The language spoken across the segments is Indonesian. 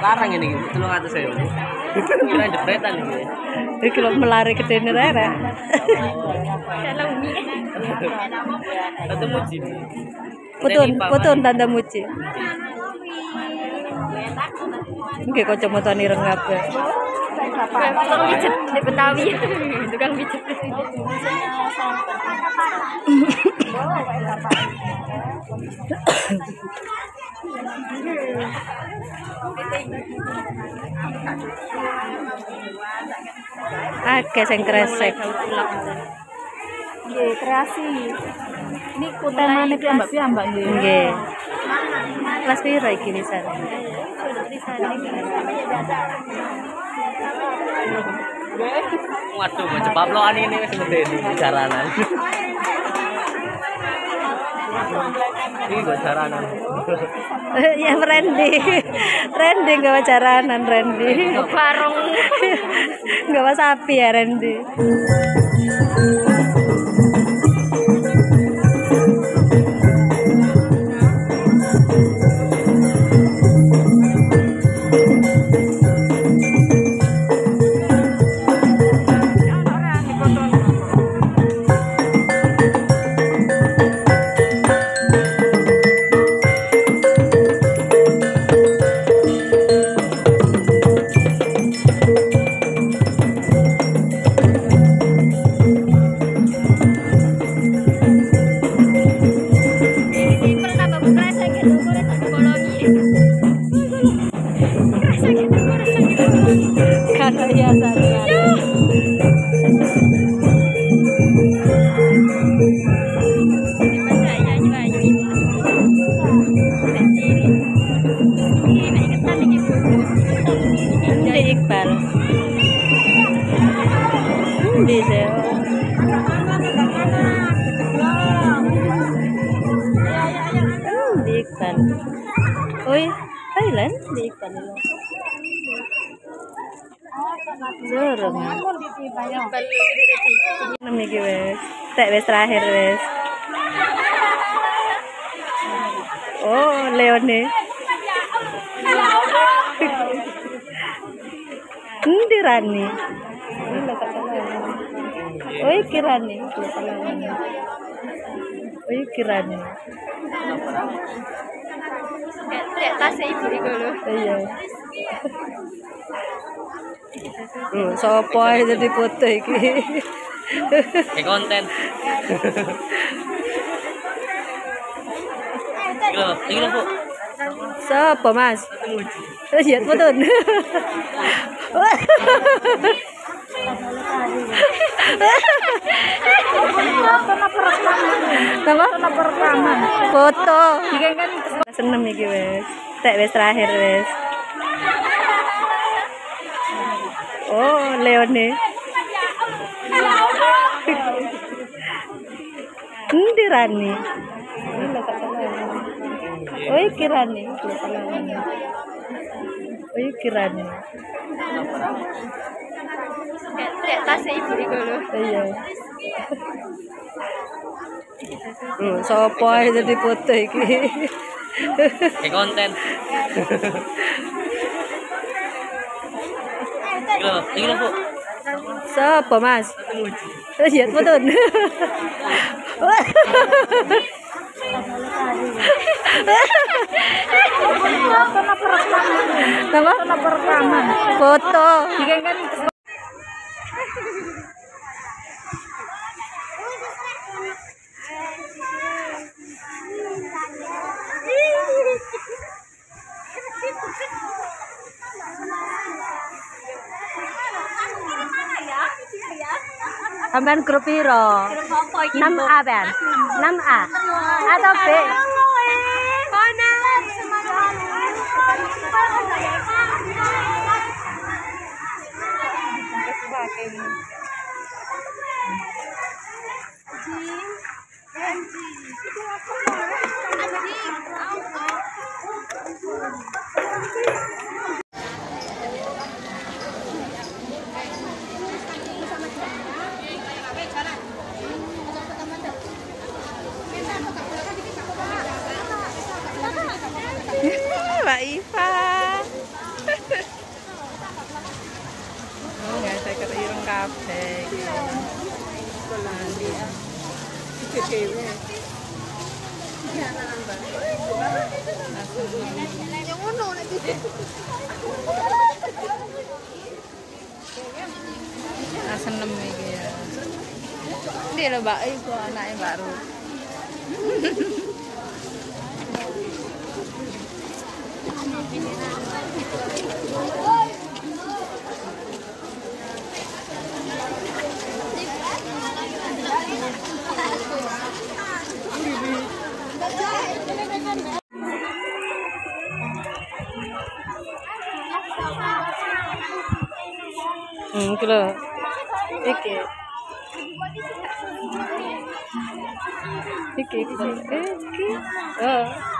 Larang ini, tulung atas saya. Kira jepretan ini. Iki lho melari ke dene rere. Satu muji. Putun, putun tanda muji. Nggih kacamata ni rengap. Tukang pijet di Betawi. Tukang pijet. Akeh sing kresek. Nggih, kreasi. Ini kutemane piyambak-piyambak nggih. Nggih. Kelas pira iki lisan? Waduh, macam babloan ini wis medeni jaranan. Ini jaranan. ya Randy. Randy gak jaranan Randy. Barong. Gak sapi ya Randy. Iqbal. Oi, Thailand. Nem iki wis. Tek wis terakhir wis. Oh, Leone. Ndi Rani? Oh, iki Rani. Oh, iki Rani. Lihat tasnya ibu iku lho. Iya. Hmm, sopo ae jadi foto iki? Kayak konten. Iki lho, iki lho, Bu. Sopo, Mas? Foto. Foto. Seneng iki wis. Tek wis terakhir. Oh, Leone. Ndi Rani? Oh, iki Rani. Oh, iki Rani. Lihat tasnya ibu iku lho. Iya. Hmm, sopo ae jadi foto iki? Kayak konten. Iki lho, iki lho. Sopo, Mas? Iya, foto. Apa? Foto. Sampean grup piro? 6A ben. 6A. Atau B? Mbak Iva. Oh, nggak saya kira ireng kabeh. Ah, ya. Iki dhewe. Yang ya. Dia lho Mbak Ibu anake Hmm, iki. Eh, iki. Oh.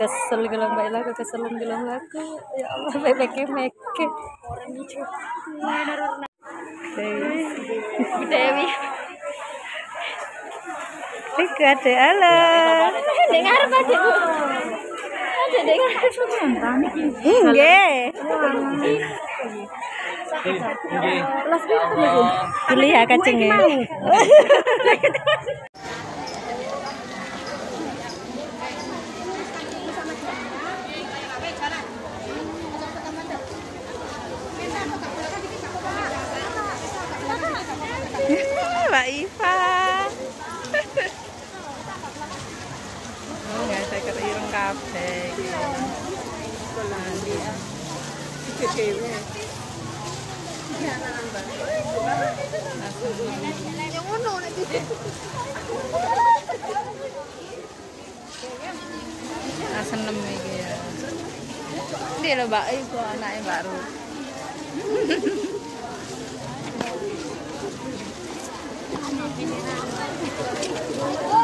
kesel gelang baik lagu kesel gelang lagu ya Allah bebek meke Dewi. Iku ada ala Dengar apa sih bu? Ada dengar. Ya kacengnya. Mbak Iva. Oh, nggak saya keireng kabeh. Ah, seneng iki ya. Lho Mbak iku anake Mbak Ruth. Thank you.